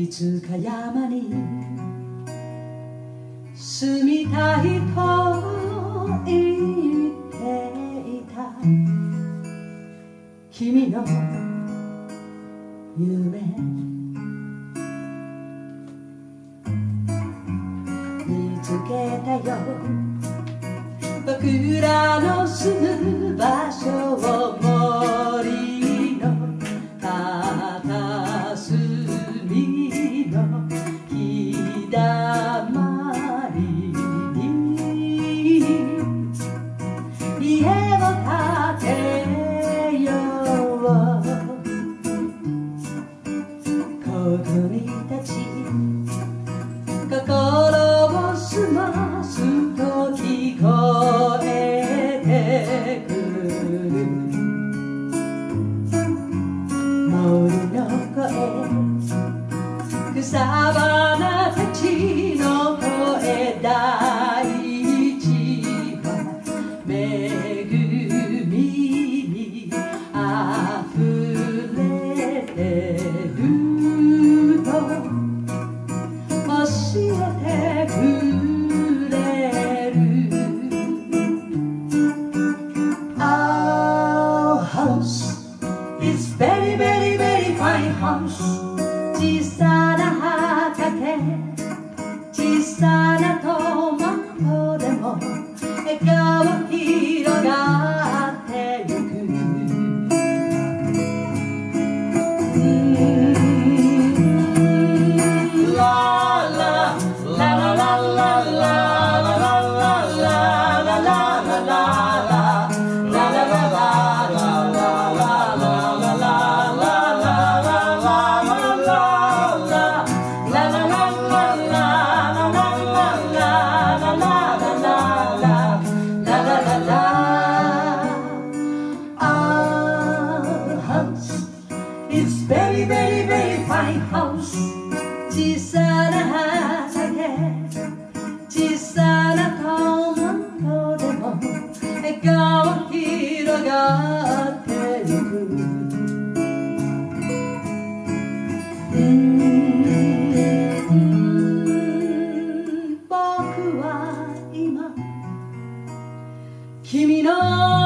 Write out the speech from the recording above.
いつか山に住みたいと言っていた。君の夢。見つけたよ。僕らのすば stop. It's very, very, very fine house. It's very very very fine house 小さな畑小さなトマトでも笑顔広がってゆく君の